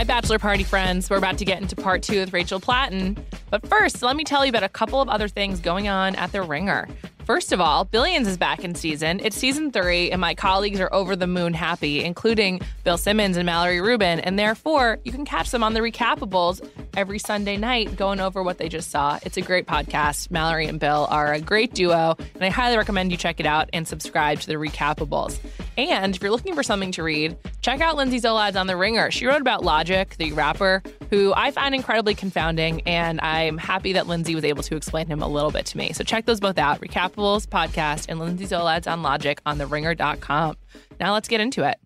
Hi, Bachelor Party friends. We're about to get into part two with Rachel Platten. But first, let me tell you about a couple of other things going on at The Ringer. First of all, Billions is back in season. It's season three, and my colleagues are over the moon happy, including Bill Simmons and Mallory Rubin. And therefore, you can catch them on the Recappables every Sunday night going over what they just saw. It's a great podcast. Mallory and Bill are a great duo, and I highly recommend you check it out and subscribe to the Recappables. And if you're looking for something to read, check out Lindsay Zoladz on The Ringer. She wrote about Logic, the rapper, who I find incredibly confounding, and I'm happy that Lindsay was able to explain him a little bit to me. So check those both out. Recappables podcast and Lindsay Zoladz on Logic on theringer.com. Now let's get into it.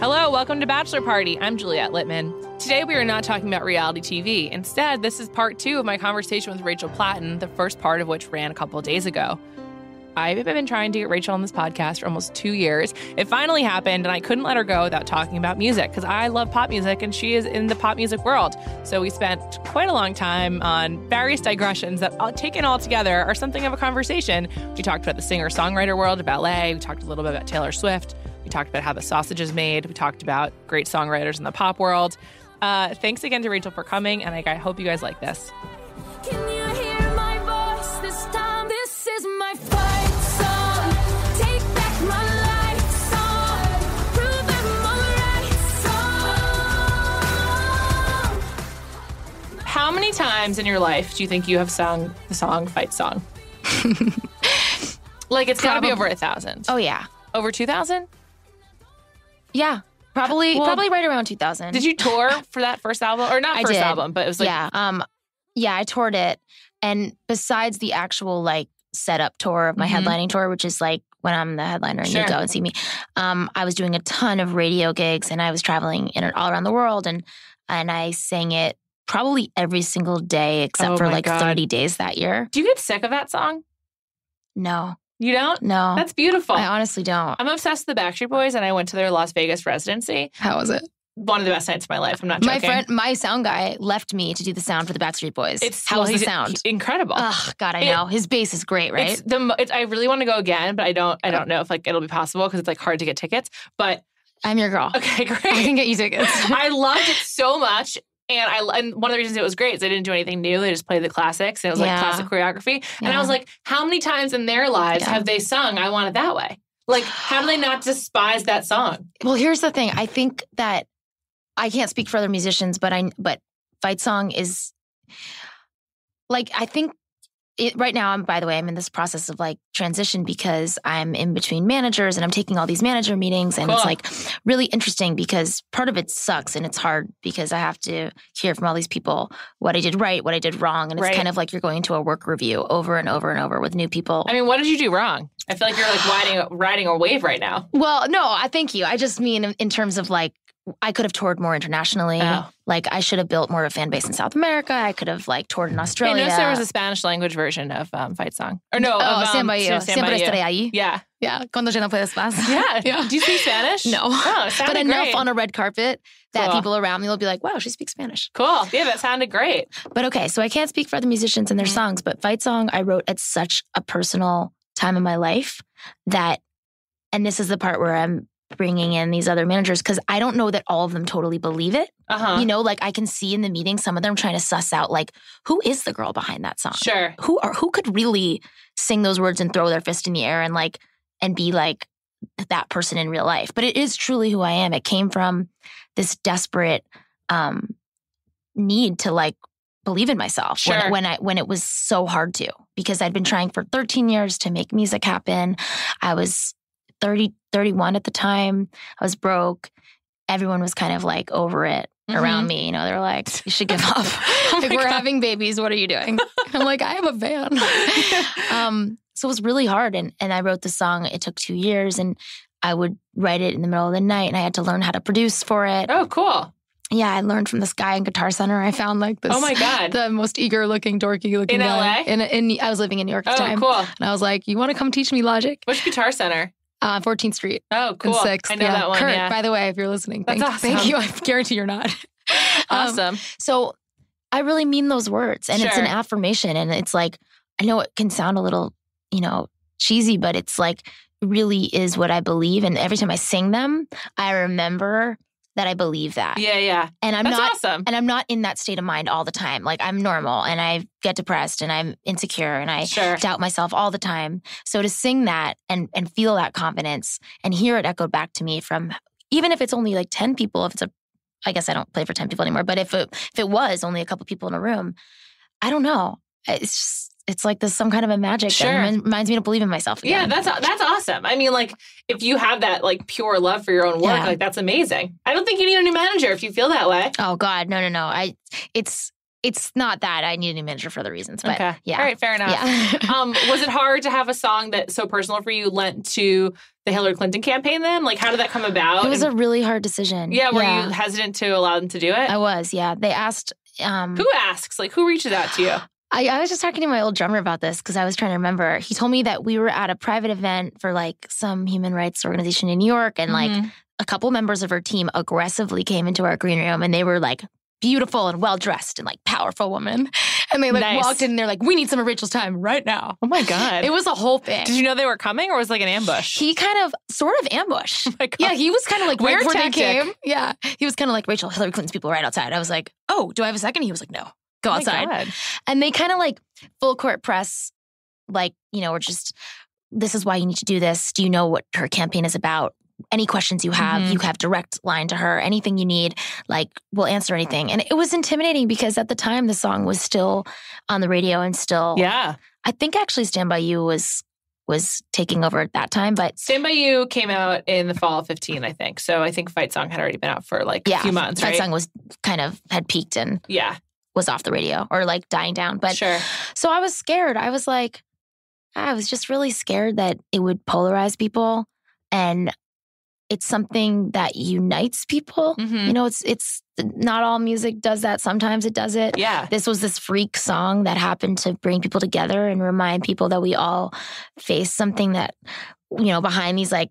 Hello, welcome to Bachelor Party. I'm Juliet Litman. Today we are not talking about reality TV. Instead, this is part two of my conversation with Rachel Platten, the first part of which ran a couple days ago. I've been trying to get Rachel on this podcast for almost two years. It finally happened, and I couldn't let her go without talking about music because I love pop music and she is in the pop music world. So we spent quite a long time on various digressions that, taken all together, are something of a conversation. We talked about the singer songwriter world, ballet. We talked a little bit about Taylor Swift. We talked about how the sausage is made. We talked about great songwriters in the pop world. Uh, thanks again to Rachel for coming, and I, I hope you guys like this. Many times in your life do you think you have sung the song Fight Song? like, it's got to be over a thousand. Oh yeah, Over 2,000? yeah. Probably, Well, probably right around 2000. Did you tour for that first album? Or not first album, but it was like, yeah, um, yeah. I toured it, and besides the actual like setup tour of my Mhm. headlining tour, which is like when I'm the headliner and Sure. you go and see me, um, I was doing a ton of radio gigs, and I was traveling in all around the world, and and I sang it probably every single day except Oh for like God. 30 days that year. do you get sick of that song? No, You don't? no, That's beautiful. I honestly don't. I'm obsessed with the Backstreet Boys, and I went to their Las Vegas residency. How was it? One of the best nights of my life. I'm not joking. My friend, my sound guy, left me to do the sound for the Backstreet Boys. it's how well, was the sound? Incredible. Oh God, I It- know his bass is great, right? It's the I really want to go again, but I don't. I oh. don't know if like it'll be possible because it's like hard to get tickets. But I'm your girl. okay, great. I can get you tickets. I loved it so much. And I and one of the reasons it was great is they didn't do anything new. They just played the classics. And it was like classic choreography. And I was like, how many times in their lives Yeah. have they sung I Want It That Way? Like, how do they not despise that song? well, here's the thing. I think that I can't speak for other musicians, but I but fight song is like I think it, right now. I'm by the way, I'm in this process of like transition because I'm in between managers and I'm taking all these manager meetings, and it's like really interesting because part of it sucks and it's hard because I have to hear from all these people what I did right, what I did wrong, and it's Right. kind of like you're going to a work review over and over and over with new people. I mean, what did you do wrong? I feel like you're like riding riding a wave right now. Well, no, I thank you. I just mean in terms of like I could have toured more internationally. Oh. Like I should have built more of a fan base in South America. I could have like toured in Australia. I noticed there was a Spanish language version of um, Fight Song. Or no, oh, of, um, Stand By You. Stand Siempre You. estaré ahí. Yeah. Yeah. Cuando ya no puedes más. Yeah. Yeah. Do you speak Spanish? No. Oh, But enough great. on a red carpet that Cool. people around me will be like, wow, she speaks Spanish. Cool. Yeah, that sounded great. But okay, so I can't speak for other musicians and their Mhm. songs, but Fight Song I wrote at such a personal time in my life that, and this is the part where I'm bringing in these other managers because I don't know that all of them totally believe it. Uh huh. You know, like I can see in the meeting some of them trying to suss out like who is the girl behind that song? Sure. Who are who could really sing those words and throw their fist in the air and like and be like that person in real life. But it is truly who I am. It came from this desperate um need to like believe in myself Sure. when, when I when it was so hard to because I'd been trying for 13 years to make music happen. I was 30 31 at the time. I was broke. Everyone was kind of like over it around me. You know, they're like, you should give up. Mm-hmm. Oh like, we're God. having babies. What are you doing? I'm like, I have a van. um, so it was really hard. And, and I wrote the song. It took two years and I would write it in the middle of the night and I had to learn how to produce for it. Oh, cool. Yeah, I learned from this guy in Guitar Center. I found like this. Oh my God. The most eager looking, dorky looking In guy. LA? In, in I was living in New York at the Oh, time. cool. And I was like, you want to come teach me Logic? Which guitar center? Uh, 14th Street Oh, cool. and 6th. I know yeah. that one. Kurt, yeah. by the way, if you're listening, thank, thank you. I guarantee you're not. Um, awesome. so I really mean those words. And it's an affirmation. And it's like, I know it can sound a little, you know, cheesy, but it's like really is what I believe. And every time I sing them, I remember that I believe that. Yeah, yeah. And I'm That's not awesome. and I'm not in that state of mind all the time. Like I'm normal and I get depressed and I'm insecure and I Sure. doubt myself all the time. So to sing that and and feel that confidence and hear it echoed back to me from even if it's only like 10 people, if it's a I guess I don't play for 10 people anymore, but if it if it was only a couple people in a room, I don't know. It's just it's like there's some kind of a magic Sure. that reminds me to believe in myself. Again. Yeah, that's that's awesome. I mean, like if you have that like pure love for your own work, Yeah. like that's amazing. I don't think you need a new manager if you feel that way. Oh God, no, no, no. I it's it's not that I need a new manager for other reasons, but okay. yeah. All right, fair enough. Yeah. um, was it hard to have a song that's so personal for you lent to the Hillary Clinton campaign then? Like how did that come about? it was a really hard decision. yeah, were you hesitant to allow them to do it? I was, yeah. They asked um who asks? Like who reaches out to you? I, I was just talking to my old drummer about this because I was trying to remember. He told me that we were at a private event for like some human rights organization in New York, and like Mhm. a couple members of her team aggressively came into our green room and they were like beautiful and well dressed and like powerful women. And they like Nice. walked in and they're like, we need some of Rachel's time right now. Oh my god. It was a whole thing. Did you know they were coming or was it like an ambush? he kind of sort of ambushed. Oh. Yeah, he was kind of like right before tactic. they came. Yeah, he was kind of like Rachel Hillary Clinton's people right outside. I was like, oh, do I have a second? He was like, no, go Oh outside. God. And they kind of like full court press, like you know, we're just this is why you need to do this. Do you know what her campaign is about? Any questions you have, Mhm. you have direct line to her. Anything you need, like we'll answer anything. And it was intimidating because at the time the song was still on the radio and still. Yeah. I think actually "Stand by You" was was taking over at that time, but Stand By You came out in the fall of 15, I think. So I think Fight Song had already been out for like yeah, a few months, Fight right? song was kind of had peaked and yeah, was off the radio or like dying down. But sure. so I was scared. I was like, I was just really scared that it would polarize people, and it's something that unites people. Mhm. You know, it's it's not all music does that. Sometimes it does it. Yeah. This was this freak song that happened to bring people together and remind people that we all face something that, you know, behind these like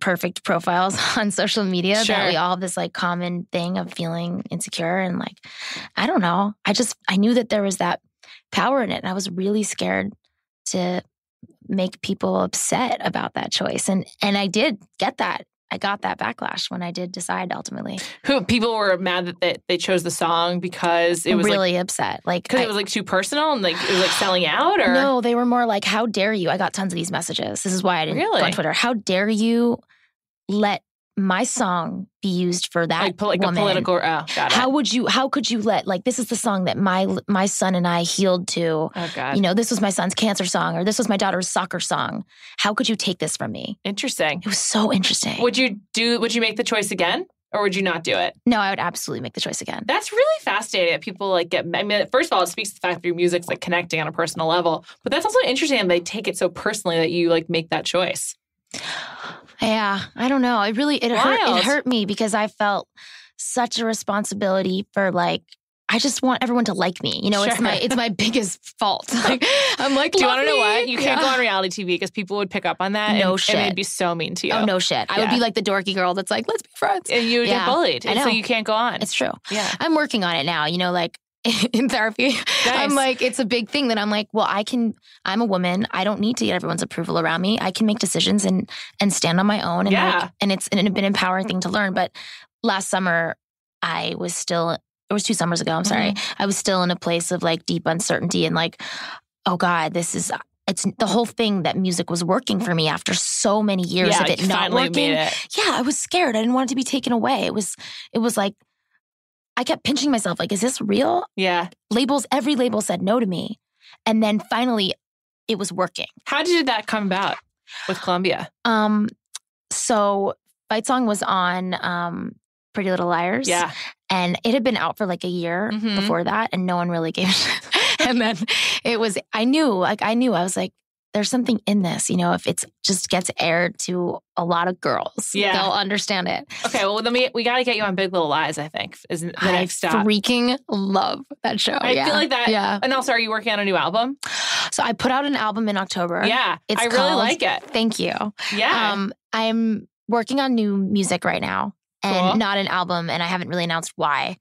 perfect profiles on social media Sure. that we all have this like common thing of feeling insecure and like, I don't know. I just, I knew that there was that power in it. And I was really scared to make people upset about that choice. And, and I did get that. I got that backlash when I did decide ultimately. Who people were mad that they, they chose the song because it was like really upset. Like, because it was like too personal and like it was like selling out or No, they were more like, "How dare you?" I got tons of these messages. This is why I didn't really? go on Twitter. How dare you let my song be used for that like, like a woman? political. Oh, got it. How would you? How could you let like this is the song that my my son and I healed to? oh God, You know, this was my son's cancer song, or this was my daughter's soccer song. How could you take this from me? interesting. It was so interesting. Would you do? Would you make the choice again, or would you not do it? no, I would absolutely make the choice again. That's really fascinating that people like get. I mean, first of all, it speaks to the fact that your music's like connecting on a personal level, but that's also interesting that they take it so personally that you like make that choice. Yeah, I don't know. It really it hurt it hurt me because I felt such a responsibility for like I just want everyone to like me. You know, it's my it's my biggest fault. Like I'm like, Do you want to know me." what? You can't Yeah. go on reality TV because people would pick up on that. No and, shit. And they'd be so mean to you. Oh no shit. I would be like the dorky girl that's like, let's be friends. And you would Yeah, get bullied. I And so you can't go on. It's true. yeah. I'm working on it now, you know, like in therapy. I'm like, it's a big thing that I'm like, well, I can I'm a woman. I don't need to get everyone's approval around me. I can make decisions and and stand on my own. And Yeah. like, and it's and it's been an empowering thing to learn. But last summer I was still it was two summers ago, I'm sorry. Mm-hmm. I was still in a place of like deep uncertainty and like, oh God, this is it's the whole thing that music was working for me after so many years yeah, of it not working it. yeah, I was scared. I didn't want it to be taken away. It was, it was like, I kept pinching myself. Like, is this real? Yeah. Labels, every label said no to me, and then finally, it was working. How did that come about with Columbia? Um, so Fight Song was on um, Pretty Little Liars, Yeah. and it had been out for like a year Mhm. before that, and no one really gave. a shit. and then it was. I knew, like, I knew. I was like. There's something in this, you know. If it's just gets aired to a lot of girls, Yeah. they'll understand it. Okay. Well, then we, we got to get you on Big Little Lies, I think, is the I next stop. freaking love that show. I yeah. feel like that. Yeah. And also, are you working on a new album? So I put out an album in October. Yeah. It's I really called- like it. Thank you. Yeah. Um, I'm working on new music right now, and Cool. not an album, and I haven't really announced why,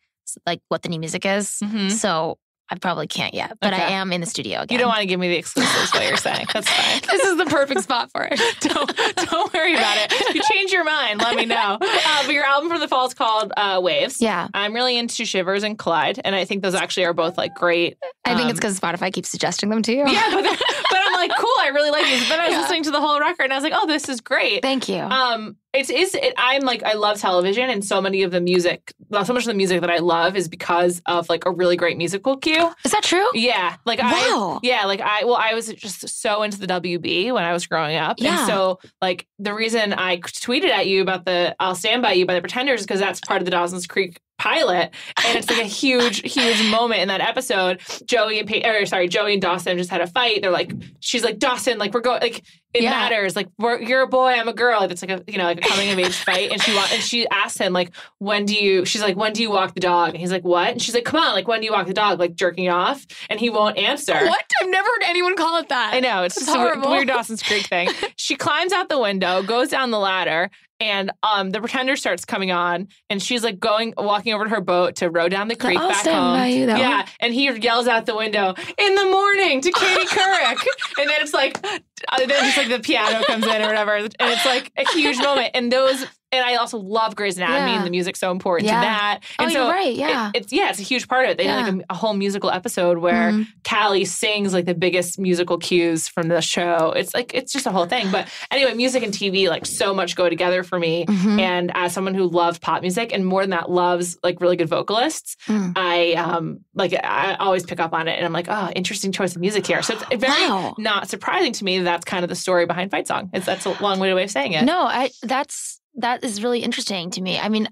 like what the new music is. Mhm. So I probably can't yet, but I am in the studio again. You don't want to give me the exclusives, what you're saying. That's fine. This is the perfect spot for it. don't, don't worry about it. If you change your mind, let me know. Uh, but your album for the fall is called uh, Waves. Yeah. I'm really into Shivers and Collide, and I think those actually are both like great. I think Um, it's because Spotify keeps suggesting them to you. Yeah, but, but I'm like, cool, I really like these. But I was Yeah. listening to the whole record, and I was like, oh, this is great. Thank you. Um, it is. It, I'm like, I love television, and so many of the music, so much of the music that I love is because of like a really great musical cue. is that true? Yeah, like I, Wow. yeah, like I, well, I was just so into the WB when I was growing up, Yeah. and so like the reason I tweeted at you about the "I'll Stand by You" by the Pretenders is because that's part of the Dawson's Creek pilot, and it's like a huge, huge moment in that episode. Joey and pa- or sorry, Joey and Dawson just had a fight. They're like, she's like Dawson, like we're going, like it Yeah. matters. Like we're, you're a boy, I'm a girl. It's like a you know like a coming of age fight, and she wa- and she asked him like, when do you? She's like, when do you walk the dog? And he's like, what? And she's like, come on, like when do you walk the dog? Like jerking off, and he won't answer. What? I've never heard anyone call it that. I know it's That's just a horrible. weird Dawson's Creek thing. she climbs out the window, goes down the ladder, and um, the pretender starts coming on, and she's like going, walking over to her boat to row down the creek I'll back home. you, yeah, one. and he yells out the window in the morning to Katie Couric, and then it's like, uh, then it's like the piano comes in or whatever, and it's like a huge moment. And those, and I also love Grey's Anatomy, Yeah. and the music's so important Yeah. to that. Oh, And you're so right. it- Yeah. it's yeah, it's a huge part of it. They had like a, a whole musical episode where Mhm. Callie sings like the biggest musical cues from the show. It's like it's just a whole thing. But anyway, music and TV like so much go together for me. Mhm. And as someone who loves pop music and more than that loves like really good vocalists, Mm. I um like I always pick up on it and I'm like, oh, interesting choice of music here. So it's very Wow. not surprising to me that that's kind of the story behind Fight Song. It's that's a long way way of saying it. No, I that's that is really interesting to me. I mean,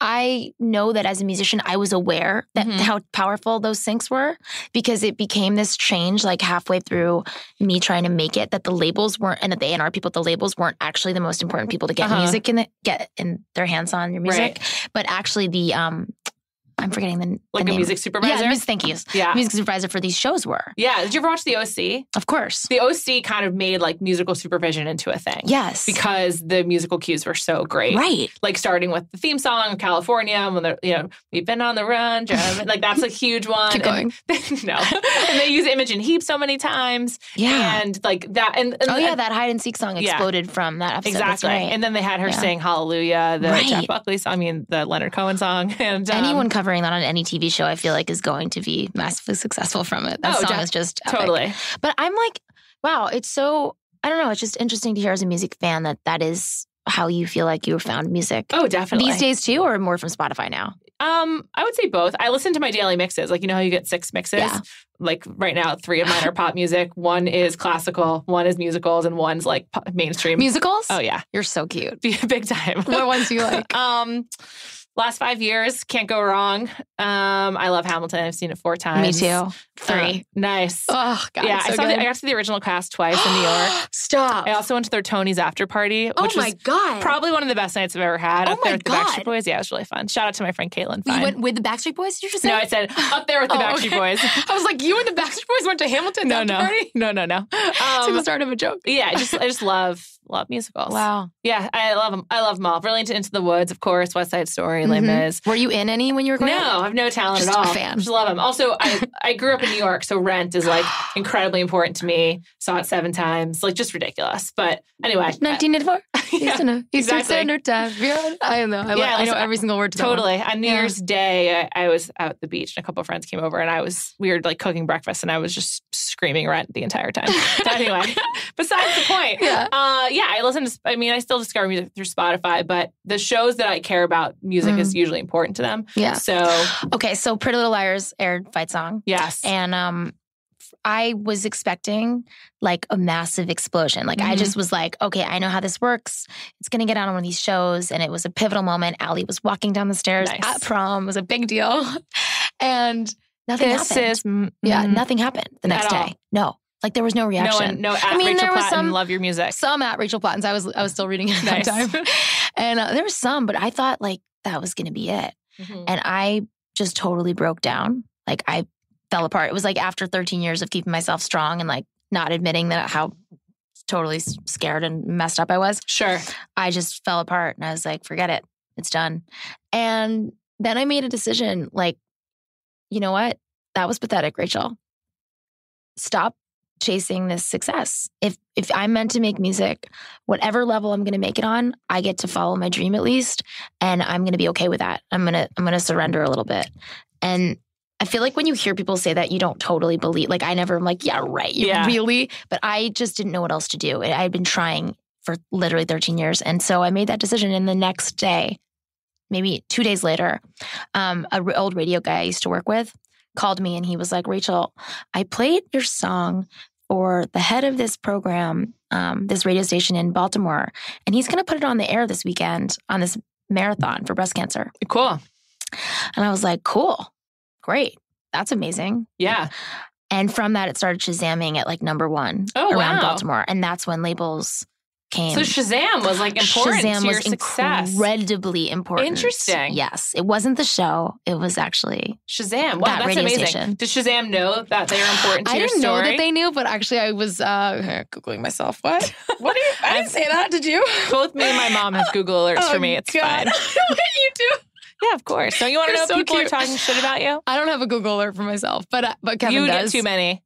I know that as a musician, I was aware that Mhm. how powerful those syncs were because it became this change like halfway through me trying to make it that the labels weren't and that the A&R people, the labels weren't actually the most important people to get Uh-huh. music in the, get in their hands on your music, but actually the um I'm forgetting the, the Like a name. music supervisor. Yeah, music, thank you. yeah. Music supervisor for these shows were. Yeah. Did you ever watch the OC? Of course. The OC kind of made like musical supervision into a thing. Yes. Because the musical cues were so great. right. Like starting with the theme song of California, when they're, you know, we've been on the run, Jeremy. like that's a huge one. Keep going. And, no. and they use Imogen Heap so many times. Yeah. And like that. And, and oh yeah, and- that hide and seek song Yeah. exploded from that episode. Exactly. right. And then they had her Yeah. sing Hallelujah, the Right. Jeff Buckley song, I mean, the Leonard Cohen song. And um, Anyone covering that on any TV show, I feel like, is going to be massively successful from it. That Oh, song is just epic. totally. But I'm like, wow, it's so. I don't know. It's just interesting to hear as a music fan that that is how you feel like you found music Oh, definitely. these days too, or more from Spotify now. Um, I would say both. I listen to my daily mixes. Like you know how you get six mixes. Yeah. Like right now, three of mine are pop music. One is classical. One is musicals, and one's like pop- mainstream. Musicals? Oh yeah, You're so cute. big time. What ones do you like? um, last five years can't go wrong. Um, I love Hamilton. I've seen it four times. Me too. Three. Uh, nice. oh God, yeah, it's I so saw. The. I got to see the original cast twice in New York. Stop. I also went to their Tony's after party, oh which my was God. probably one of the best nights I've ever had. Oh up there my with the God. Backstreet Boys. Yeah, it was really fun. Shout out to my friend Caitlin. you went with the Backstreet Boys? Did you just say? no, I said up there with the Oh, Backstreet okay. Boys. I was like, you and the Backstreet Boys went to Hamilton. no, after no, Party? no, no, no. It's Um, the start of a joke. yeah, I just I just love love musicals. Wow. Yeah, I love them. I love them all. Really into Into the Woods, of course. West Side Story, Les Mhm. Mis. Were you in any when you were growing No, up? I have no talent Just at a all. fan. Just love them. Also, I I grew up in New York, so Rent is like incredibly important to me. Saw it seven times, like just ridiculous. But anyway, 1984. Yeah, Eastern, Eastern exactly. Standard Time. You're- I know. I, Yeah, yeah, I know every single word to. Totally. On New Yeah. Year's Day, I, I was out at the beach and a couple of friends came over and I was, we were like cooking breakfast and I was just screaming rent the entire time. so anyway, besides the point. Yeah. Uh, yeah, I listen to, I mean, I still discover music through Spotify, but the shows that I care about, music is usually important to them. Mm. Yeah. So, Okay, so Pretty Little Liars aired Fight Song, yes. and um, I was expecting like a massive explosion. Like I Mhm. just was like, okay, I know how this works. It's gonna get on one of these shows, and it was a pivotal moment. Allie was walking down the stairs Nice. at prom. It was a big deal, and nothing this happened. is, mm, yeah, mm, nothing happened the next At all. day. No, like there was no no reaction. one, no, at I mean, Rachel there was Platten, some- love your music. some at Rachel Platten's. I was I was still reading it at Nice. that time, and uh, there was some, but I thought like that was gonna be it, Mhm. and I just totally broke down. Like I fell apart. It was like after 13 years of keeping myself strong and like not admitting that how totally scared and messed up I was. Sure. I just fell apart, and I was like, forget it, it's done. And then I made a decision, like, you know what? that was pathetic, Rachel. Stop chasing this success. If if I'm meant to make music, whatever level I'm going to make it on, I get to follow my dream at least, and I'm going to be okay with that. I'm going to I'm going to surrender a little bit. And I feel like when you hear people say that, you don't totally believe. Like I never am like, yeah, right, you Yeah. really. But I just didn't know what else to do. I had been trying for literally 13 years, and so I made that decision. And the next day, maybe two days later, um, a r- old radio guy I used to work with called me, and he was like, Rachel, I played your song for the head of this program, um, this radio station in Baltimore, and he's going to put it on the air this weekend on this marathon for breast cancer. Cool. And I was like, cool, great. That's amazing. Yeah. And from that, it started Shazamming at like number one Oh, around wow. Baltimore. And that's when labels came. So Shazam was like important Shazam to your was success. incredibly important. Interesting. Yes. It wasn't the show. It was actually Shazam. Wow, That that's radio amazing. station. Did Shazam know that they were important to I your didn't know that they knew, but actually, I was uh, googling myself. What? What are you? I didn't say that. Did you? Both me and my mom have Google alerts for me. It's Oh, God. fine. you do. Yeah, of course. Don't you want to know You're if so people cute. are talking shit about you? I don't have a Google alert for myself, but uh, but Kevin you does. get too many.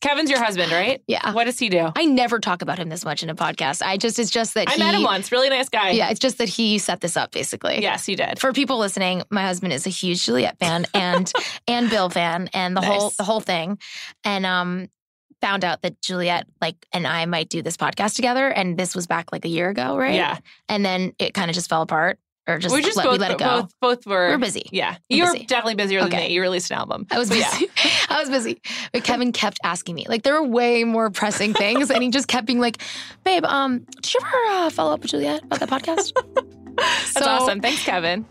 Kevin's your husband, right? yeah. What does he do? I never talk about him this much in a podcast. I just it's just that I he, met him once. Really nice guy. Yeah, it's just that he set this up basically. Yes, he did. For people listening, my husband is a huge Juliet fan and and Bill fan and the whole the whole thing. And um found out that Juliet like and I might do this podcast together and this was back like a year ago, right? Yeah. And then it kind of just fell apart or just, we just let, both, let it go. both both were We're busy. Yeah. You were busy. definitely busier than Okay. me. You released an album. I was busy. yeah. I was busy. But Kevin kept asking me. Like there were way more pressing things. and he just kept being like, babe, um, did you ever uh, follow up with Juliet about that podcast? That's awesome. Thanks, Kevin.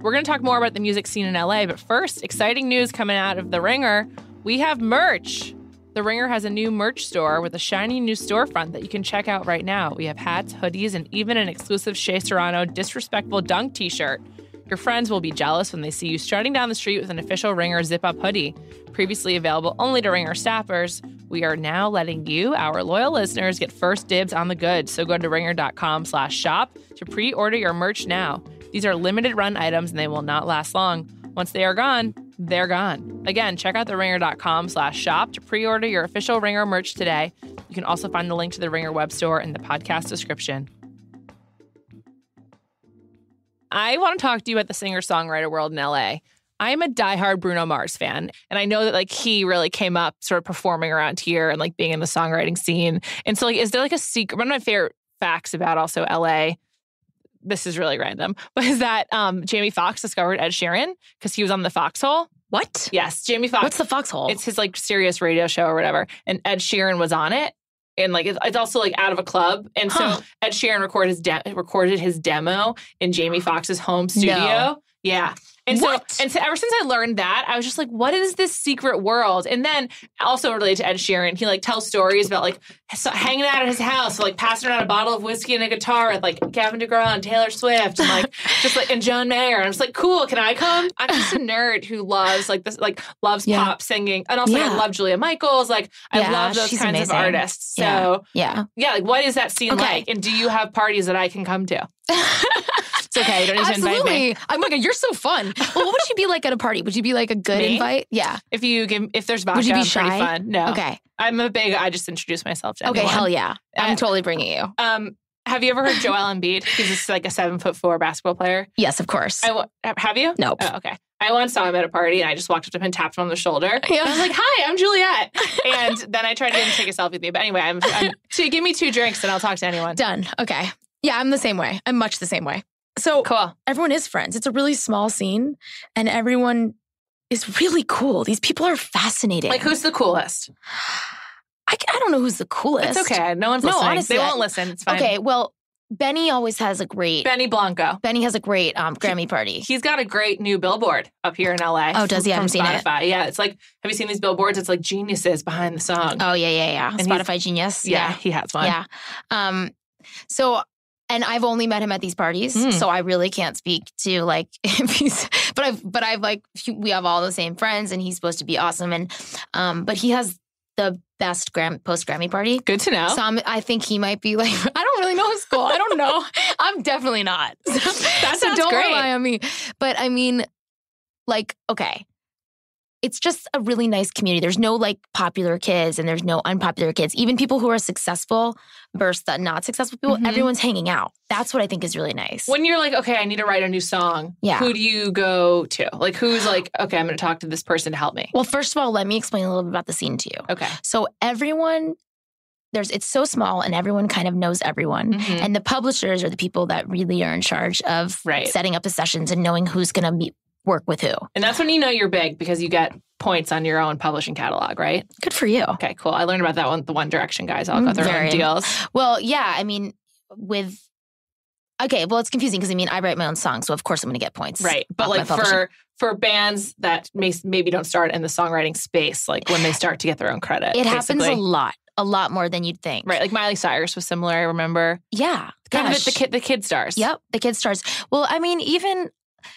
We're going to talk more about the music scene in LA, but first, exciting news coming out of The Ringer. We have merch. The Ringer has a new merch store with a shiny new storefront that you can check out right now. We have hats, hoodies, and even an exclusive Shea Serrano disrespectful dunk t shirt. Your friends will be jealous when they see you strutting down the street with an official Ringer zip up hoodie. Previously available only to Ringer staffers, we are now letting you, our loyal listeners, get first dibs on the goods. So go to ringer.com slash shop to pre-order your merch now. These are limited run items and they will not last long. Once they are gone, they're gone. Again, check out the ringer.com slash shop to pre-order your official Ringer merch today. You can also find the link to the Ringer web store in the podcast description. I want to talk to you about the singer-songwriter world in LA. I'm a diehard Bruno Mars fan, and I know that like he really came up sort of performing around here and like being in the songwriting scene. And so, like, is there like a secret? One of my favorite facts about also LA. This is really random, but is that um, Jamie Foxx discovered Ed Sheeran because he was on the Foxhole? what? Yes, Jamie Foxx. What's the foxhole? It's his like Sirius radio show or whatever, and Ed Sheeran was on it. And like it's, it's also like out of a club, and Huh. so Ed Sheeran recorded his de- recorded his demo in Jamie Foxx's home studio. No. Yeah, and What? so and so ever since I learned that, I was just like, what is this secret world? And then also related to Ed Sheeran, he like tells stories about like so- hanging out at his house, like passing around a bottle of whiskey and a guitar with like Gavin DeGraw and Taylor Swift and like just like and John Mayer. And I was like, cool, can I come? I'm just a nerd who loves like this, like loves Yeah. pop singing, and also like, I love Julia Michaels. Like I Yeah, love those kinds amazing. of artists. Yeah. So yeah. yeah, like what is that scene Okay. like? And do you have parties that I can come to? It's okay. You don't need to invite me. Absolutely. I'm like, you're so fun. Well, what would you be like at a party? Would you be like a good Me? invite? Yeah. If you give, if there's vodka, Would you be pretty shy? fun. No, Okay. I'm a big. I just introduce myself to Okay. anyone. Hell yeah. I'm Uh, totally bringing you. Um, have you ever heard Joel Embiid? He's just like a seven foot four basketball player. Yes, of course. I have you? Nope. Oh, okay. I once saw him at a party and I just walked up to him and tapped him on the shoulder. Yeah. And I was like, "Hi, I'm Juliet." and then I tried to get him to take a selfie with me. But anyway, I'm, I'm so give me two drinks and I'll talk to anyone. Done. Okay. Yeah, I'm the same way. I'm much the same way. So Cool. everyone is friends. It's a really small scene, and everyone is really cool. These people are fascinating. Like who's the coolest? I, I don't know who's the coolest. It's okay. No one's No, listening. honestly, they won't listen. It's fine. Okay. Well, Benny always has a great. Benny Blanco. Benny has a great um, Grammy party. He's got a great new billboard up here in LA. Oh, does he? I haven't seen it. Yeah, it's like, have you seen these billboards? It's like geniuses behind the song. Oh yeah, yeah, yeah. he's- Spotify genius. yeah, he has one. Yeah. Um, so, and I've only met him at these parties, Mm. so I really can't speak to like if he's. But I've, but I've like we have all the same friends, and he's supposed to be awesome, and um, but he has the best Gram post Grammy party. Good to know. So I'm, I think he might be like I don't really know his goal. I don't know. I'm definitely not. So, that so sounds don't great. rely on me. But I mean, like, okay, it's just a really nice community. There's no like popular kids and there's no unpopular kids. Even people who are successful versus the not successful people, Mhm. everyone's hanging out. That's what I think is really nice. When you're like, okay, I need to write a new song. Yeah. Who do you go to? Like, who's like, okay, I'm going to talk to this person to help me. well, first of all, let me explain a little bit about the scene to you. Okay. So everyone, there's it's so small and everyone kind of knows everyone. Mhm. And the publishers are the people that really are in charge of Right. setting up the sessions and knowing who's going to meet work with who. And that's when you know you're big because you get points on your own publishing catalog, right? Good for you. Okay, cool. I learned about that one. The One Direction guys all got their Very. own deals. Well, yeah, I mean, with okay, well, it's confusing because I mean, I write my own song, so of course I'm going to get points, Right. But like for for bands that may, maybe don't start in the songwriting space, like when they start to get their own credit. it happens a lot, a lot more than you'd think. Right. Like Miley Cyrus was similar, I remember. Yeah. Kind Gosh. of the kid the kid stars. Yep. The kid stars. Well, I mean, even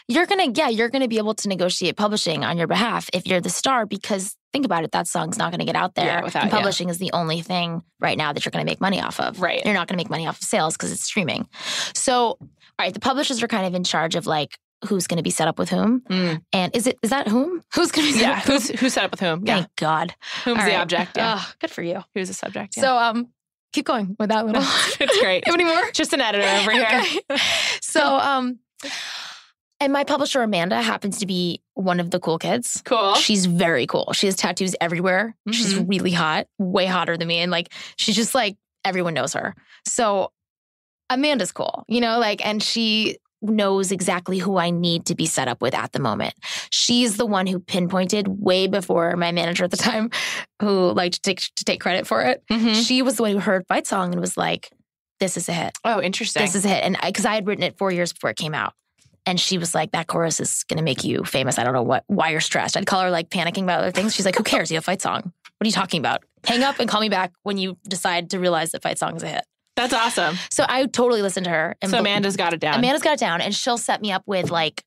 you're gonna, yeah, you're gonna be able to negotiate publishing on your behalf if you're the star because think about it, that song's not gonna get out there. Yeah, without- and yeah. publishing is the only thing right now that you're gonna make money off of. Right. You're not gonna make money off of sales because it's streaming. So, all right, the publishers are kind of in charge of like who's gonna be set up with whom. Mm. And is it is that whom? Who's gonna be set Yeah. up with Who's who set up with whom? whom? Yeah. Thank God. Whom's All the right. object? Yeah. Oh, good for you. Who's the subject? Yeah. So um keep going with that little it's great. any more? Just an editor over here. Okay. So, um, and my publisher Amanda happens to be one of the cool kids. Cool. She's very cool. She has tattoos everywhere. She's Mhm. really hot, way hotter than me, and like she's just like everyone knows her. So Amanda's cool, you know, like, and she knows exactly who I need to be set up with at the moment. She's the one who pinpointed way before my manager at the time, who liked to take to take credit for it. Mhm. She was the one who heard Fight Song and was like, "This is a hit." Oh, interesting. this is a hit. And because I, had written it four years before it came out. And she was like, that chorus is going to make you famous. I don't know what, why you're stressed. I'd call her like panicking about other things. She's like, who cares? You have Fight Song. What are you talking about? Hang up and call me back when you decide to realize that Fight Song is a hit. That's awesome. So I totally listened to her. And So Amanda's got it down. Amanda's got it down and she'll set me up with like,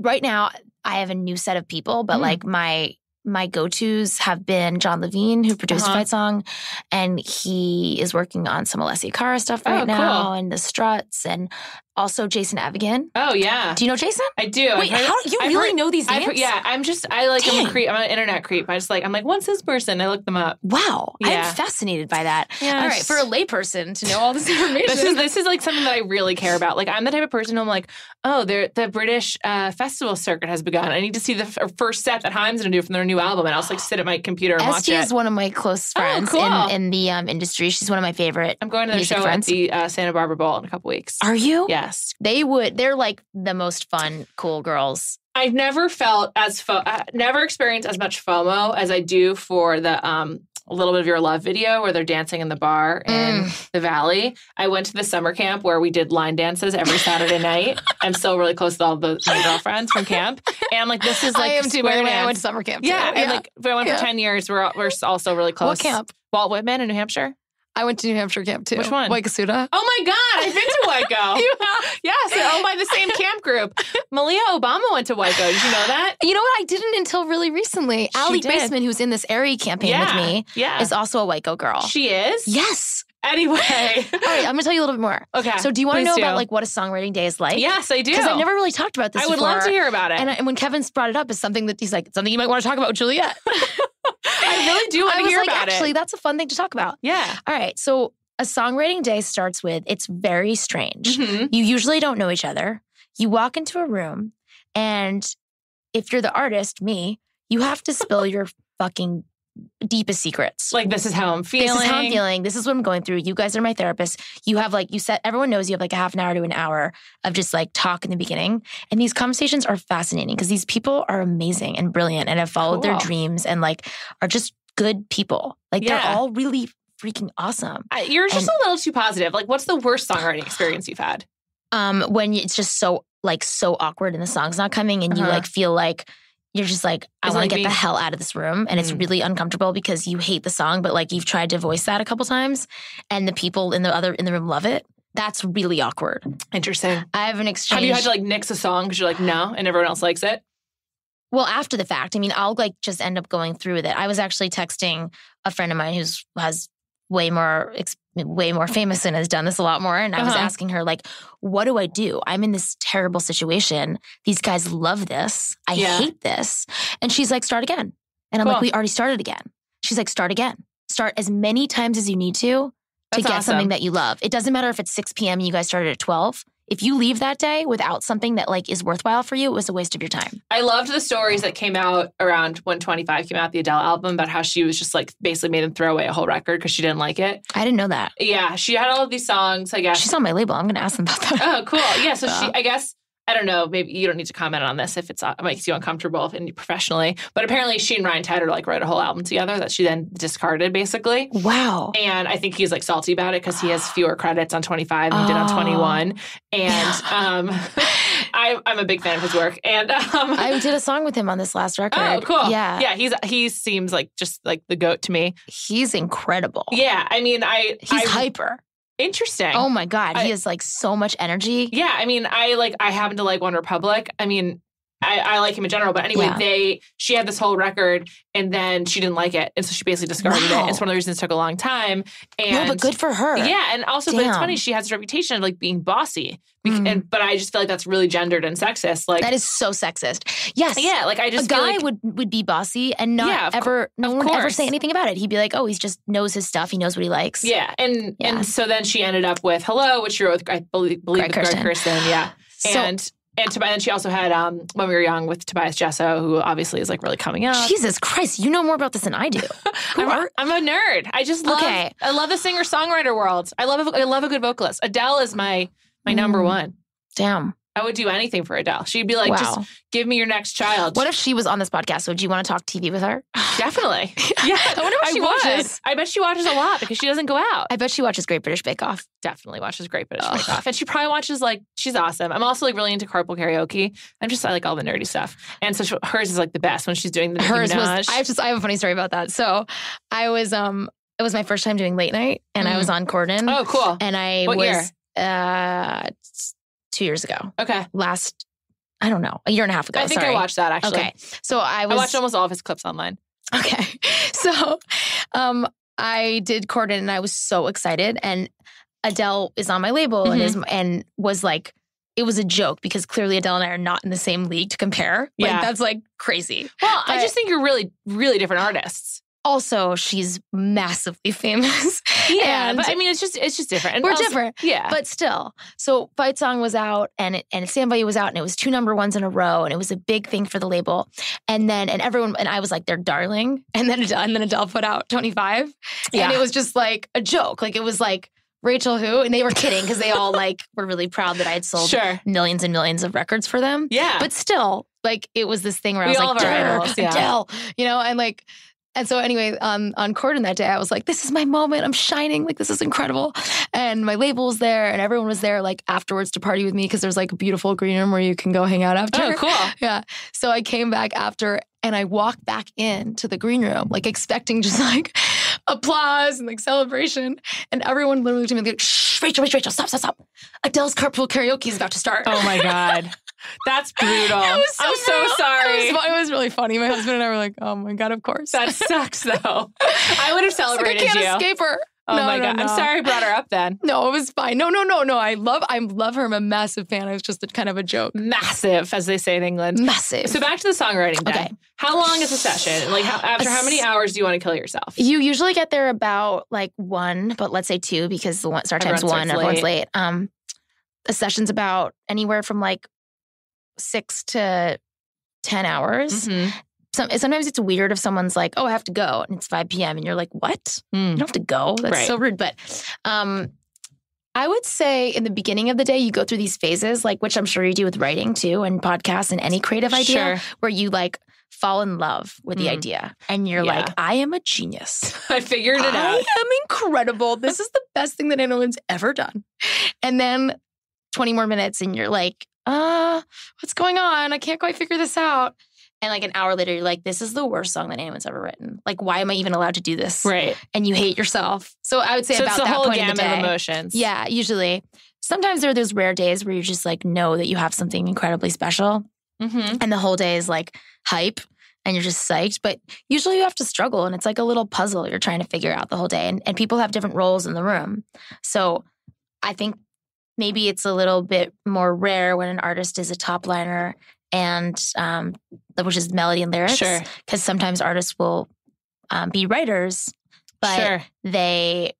right now, I have a new set of people, but Mm. like my, my go-tos have been Jon Levine, who produced Uh-huh. Fight Song, and he is working on some Alessia Cara stuff Oh, right cool. now, and the Struts, and also Jason Evigan. oh yeah. Do you know Jason? I do. Wait, heard- how you I've really heard- know these names? Yeah, I'm just I like I'm a creep. I'm an internet creep. I just like I'm like, what's this person? I look them up. Wow, Yeah. I'm fascinated by that. Yeah, all right, just- for a layperson to know all this information. This is this is like something that I really care about. Like I'm the type of person who I'm like, oh, the British uh, festival circuit has begun. I need to see the f- first set that Haim's gonna do from their new album, and I'll just like sit at my computer and watch it. is one of my close Oh, friends cool. in, in the um, industry. She's one of my favorite. I'm going to music show friends. at the uh, Santa Barbara Bowl in a couple weeks. Are you? yes, They would. They're like the most fun, cool girls. I've never felt as fo- uh, never experienced as much FOMO as I do for the um a little bit of your love video where they're dancing in the bar in Mm. the valley. I went to the summer camp where we did line dances every Saturday night. I'm still really close to all the my girlfriends from camp, and I'm like, this is like square dance. I went to summer camp. yeah, and like if I went Yeah. for ten years. We're all- we're also really close. What camp? Walt Whitman in New Hampshire. I went to New Hampshire camp too. Which one? Wicosuta. Oh my God, I've been to Waco. You have? yes, they're owned by the same camp group. Malia Obama went to Waco. Did you know that? You know what? I didn't until really recently. Allie did. Baseman, who's in this Aerie campaign yeah, with me, Yeah, is also a Waco girl. she is. yes. Anyway. All right, I'm gonna tell you a little bit more. Okay. So, do you want to know do. about like what a songwriting day is like? Yes, I do. because I've never really talked about this. I would love to hear about it. And, I, and when Kevin's brought it up, it's something that he's like, something you might want to talk about with Juliet. I really do want to hear like, about actually, it. Actually, that's a fun thing to talk about. Yeah. All right, so a songwriting day starts with it's very strange. Mhm. You usually don't know each other. You walk into a room, and if you're the artist, me, you have to spill your fucking deepest secrets. Like this is how I'm feeling. This is how I'm feeling. This is what I'm going through. You guys are my therapist. You have like you said. Everyone knows you have like a half an hour to an hour of just like talk in the beginning, and these conversations are fascinating because these people are amazing and brilliant and have followed their dreams and like are just good people. Like Yeah. they're all really freaking awesome. I- You're just And- a little too positive. Like, what's the worst songwriting experience you've had? Um, when it's just so like so awkward and the song's not coming, and you Uh-huh. like feel like. You're just like, I want to get the hell out of this room. And it's Mm. really uncomfortable because you hate the song, but like you've tried to voice that a couple times and the people in the other in the room love it. That's really awkward. Interesting. I have an exchange. Have you had to like nix a song because you're like no, and everyone else likes it? Well, after the fact, I mean, I'll like just end up going through with it. I was actually texting a friend of mine who's has way more way more famous and has done this a lot more. And I was Uh-huh. asking her like, what do I do? I'm in this terrible situation. These guys love this. I Yeah. hate this. And she's like, start again. And I'm Cool. like, we already started again. She's like, start again. Start as many times as you need to to That's get awesome. something that you love. It doesn't matter if it's 6 p.m. you guys started at 12. If you leave that day without something that like is worthwhile for you, it was a waste of your time. I loved the stories that came out around when 25 came out, the Adele album, about how she was just like basically made him throw away a whole record because she didn't like it. I didn't know that. Yeah, she had all of these songs, I guess. She's on my label. I'm going to ask them about that. Oh, cool. Yeah. So she, uh. I guess, I don't know. Maybe you don't need to comment on this if it's uh, makes you uncomfortable and professionally. But apparently, she and Ryan Tedder like wrote a whole album together that she then discarded, basically. Wow. And I think he's like salty about it because he has fewer credits on 25 than he did on Oh. 21. And um, I, I'm a big fan of his work. And um, I did a song with him on this last record. oh, cool. Yeah. yeah. He's he seems like just like the goat to me. He's incredible. Yeah, I mean, I He's I, hyper. Interesting. Oh my God. I- he has like so much energy. Yeah, I mean, I like I happen to like One Republic. I mean, I, I like him in general, but anyway, Yeah. they she had this whole record and then she didn't like it, and so she basically discarded it. Wow. It's one of the reasons it took a long time. And no, but good for her. Yeah, and also, but it's funny she has a reputation of like being bossy, Mm. and but I just feel like that's really gendered and sexist. Like, That is so sexist. Yes. yeah, like I just feel guy like, would would be bossy and not Yeah, ever no one would ever say anything about it. He'd be like, "Oh, he's just knows his stuff. He knows what he likes." yeah, and Yeah. and so then she ended up with Hello, which she wrote with I believe, believe Greg with Greg Kurstin. Kurstin, yeah, So and. And Tobias, and she also had um, when we were young with Tobias Jesso, who obviously is like really coming up. Jesus Christ, you know more about this than I do. I'm, a, I'm a nerd. I just love. Okay. I love the singer songwriter world. I love. A, I love a good vocalist. Adele is my my number Mm. one. Damn. I would do anything for Adele. She'd be like, wow. just give me your next child. what if she was on this podcast? Would you want to talk TV with her? Definitely. Yeah. I wonder what she would. watches. I bet she watches a lot because she doesn't go out. I bet she watches Great British Bake Off. definitely watches Great British Ugh. Bake Off, and she probably watches like she's awesome. I'm also like really into carpool karaoke. I'm just I like all the nerdy stuff, and so she, hers is like the best when she's doing the Hers was. I have just. I have a funny story about that. So, I was. Um. It was my first time doing late night, and I Mm. was on Corden. oh, cool. And I What was. year? Uh, two years ago. Okay, Last. I don't know. A year and a half ago. I think sorry. I watched that actually. Okay. So I I watched almost all of his clips online. Okay. So um I did Corden and I was so excited and Adele is on my label and is Mm-hmm. and was like it was a joke because clearly Adele and I are not in the same league to compare. Like Yeah. that's like crazy. Well, I just think you're really, really different artists. Also, she's massively famous. Yeah, And but I mean, it's just it's just different. And we're also- different. Yeah, But still, so Fight Song was out and it, and Stand By You was out and it was two number ones in a row and it was a big thing for the label. And then and everyone and I was like, they're darling. And then Adele, and then Adele put out 25. And it was just like a joke. Like it was like Rachel who? And they were kidding because they all like were really proud that I had sold sure. millions and millions of records for them. Yeah, But still, like it was this thing where We I was like, have our "Durr, idols, yeah. Adele, you know, and like and so anyway, um, on Corden that day, I was like, "This is my moment. I'm shining. Like this is incredible." And my label was there, and everyone was there, like afterwards to party with me because there's like a beautiful green room where you can go hang out after. oh, cool. Yeah. So I came back after, and I walked back into the green room, like expecting just like applause and like celebration. And everyone literally looked at me like, "Shh, Rachel, Rachel, Rachel, stop, stop, stop! Adele's carpool karaoke is about to start." Oh my god, that's brutal. So I'm so sorry. It was, it was really funny. My husband and I were like, "Oh my god, of course." That sucks, though. I would have It's like, I celebrated can't you. escape her. Oh No, my no, god, I'm sorry I brought her up then. No, it was fine. No, no, no, no. I love, I love her. I'm a massive fan. It was just a, kind of a joke. Massive, as they say in England. Massive. So back to the songwriting. Then. Okay. How long is a session? Like, how, after how many hours do you want to kill yourself? You usually get there about like one, but let's say two because the one start time's Everyone one, starts everyone's late. Um, a session's about anywhere from like six to ten hours. Mhm. Some, sometimes it's weird if someone's like, "Oh, I have to go," and it's five p.m. and you're like, "What? You Mm. don't have to go? That's Right. so rude." But um, I would say in the beginning of the day, you go through these phases, like which I'm sure you do with writing too, and podcasts and any creative idea, Sure. where you like fall in love with the Mm. idea, and you're Yeah. like, "I am a genius." I figured it I out. I am incredible. This is the best thing that anyone's ever done. And then 20 more minutes, and you're like, uh, what's going on? I can't quite figure this out. And like an hour later, you're like, this is the worst song that anyone's ever written. Like, why am I even allowed to do this? Right. And you hate yourself. So I would say So about it's the that whole point in gamut the day. of emotions. Yeah, usually. Sometimes there are those rare days where you just like know that you have something incredibly special hmm and the whole day is like hype and you're just psyched. But usually you have to struggle and it's like a little puzzle you're trying to figure out the whole day. And, and people have different roles in the room. So I think maybe it's a little bit more rare when an artist is a top liner and um, which is melody and lyrics. Sure. Because sometimes artists will um, be writers, but sure. they,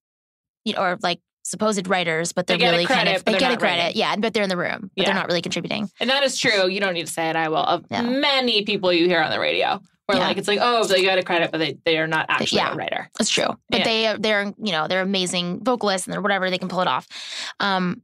you know, or like supposed writers, but They they're a really kind of they get a credit, writing. yeah, but they're in the room, but Yeah. they're not really contributing. And that is true. You don't need to say it. I will. Of Yeah. many people you hear on the radio, where Yeah. like it's like, oh, they got a credit, but they they are not actually Yeah. a writer. That's true, but they they're you know they're amazing vocalists and they're whatever they can pull it off. Um,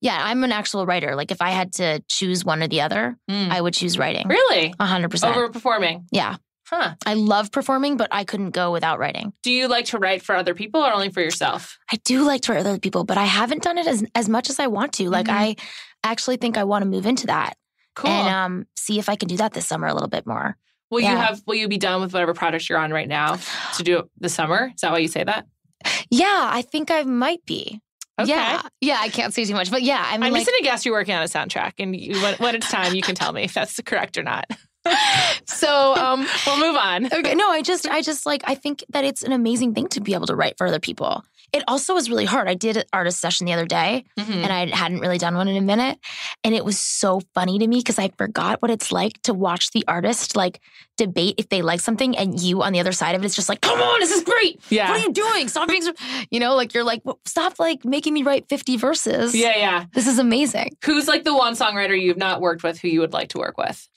yeah, I'm an actual writer. Like if I had to choose one or the other, Mm. I would choose writing. Really hundred percent. Over performing. Yeah, Huh. I love performing, but I couldn't go without writing. Do you like to write for other people or only for yourself? I do like to write with other people, but I haven't done it as as much as I want to. Like Mhm. I actually think I want to move into that Cool. and um, see if I can do that this summer a little bit more. will you have? Will you be done with whatever project you're on right now to do it this summer? Is that why you say that? Yeah, I think I might be. Okay. Yeah, yeah. I can't say too much, but yeah, I mean, I'm like, just gonna guess you're working on a soundtrack, and you, when, when it's time, you can tell me if that's correct or not. so um, We'll move on. okay, no, I just, I just like, I think that it's an amazing thing to be able to write for other people. It also was really hard. I did an artist session the other day, Mhm. and I hadn't really done one in a minute, and it was so funny to me because I forgot what it's like to watch the artist like debate if they like something, and you on the other side of it, it's just like, come on, this is great. Yeah. What are you doing? Stop being, so-" you know, like you're like, stop like making me write 50 verses. yeah, yeah. This is amazing. Who's like the one songwriter you've not worked with who you would like to work with?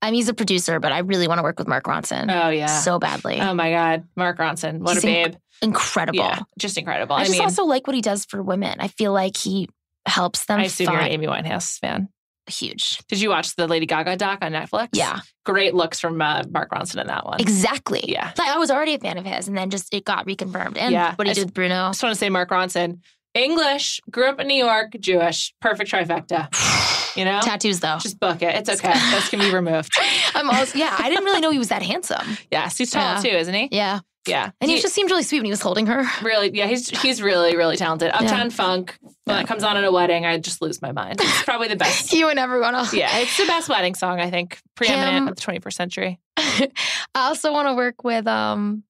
I mean, he's a producer, but I really want to work with Mark Ronson Oh yeah. so badly. oh my God, Mark Ronson, what He's a babe. Incredible. Yeah, just incredible. I, I, just mean, also like what he does for women. I feel like he helps them I assume you're an Amy Winehouse fan. huge. Did you watch the Lady Gaga doc on Netflix? Yeah, great looks from uh, Mark Ronson in that one. exactly. Yeah. Like I was already a fan of his, and then just it got reconfirmed. And Yeah. what he I did with Bruno. I just want to say Mark Ronson, English, grew up in New York, Jewish, perfect trifecta. You know, Tattoos though. just book it. It's okay. Those can be removed. I'm also yeah. I didn't really know he was that handsome. Yes, he's tall Yeah. too, isn't he? Yeah, Yeah, and he, just seemed really sweet when he was holding her. really. Yeah, he's he's really really talented. Uptown Funk. When Yeah. it comes on at a wedding, I just lose my mind. It's probably the best. You and everyone else. yeah, it's the best wedding song I think, preeminent Him- of the 21st century. I also want to work with um,